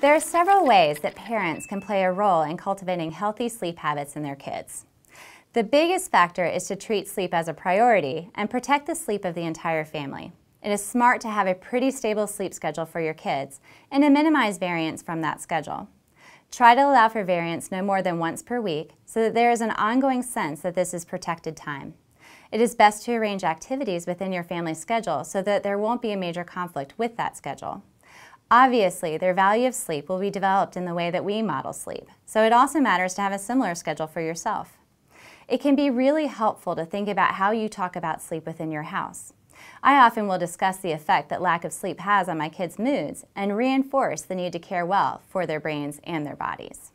There are several ways that parents can play a role in cultivating healthy sleep habits in their kids. The biggest factor is to treat sleep as a priority and protect the sleep of the entire family. It is smart to have a pretty stable sleep schedule for your kids and to minimize variance from that schedule. Try to allow for variance no more than once per week so that there is an ongoing sense that this is protected time. It is best to arrange activities within your family schedule so that there won't be a major conflict with that schedule. Obviously, their value of sleep will be developed in the way that we model sleep, so it also matters to have a similar schedule for yourself. It can be really helpful to think about how you talk about sleep within your house. I often will discuss the effect that lack of sleep has on my kids' moods and reinforce the need to care well for their brains and their bodies.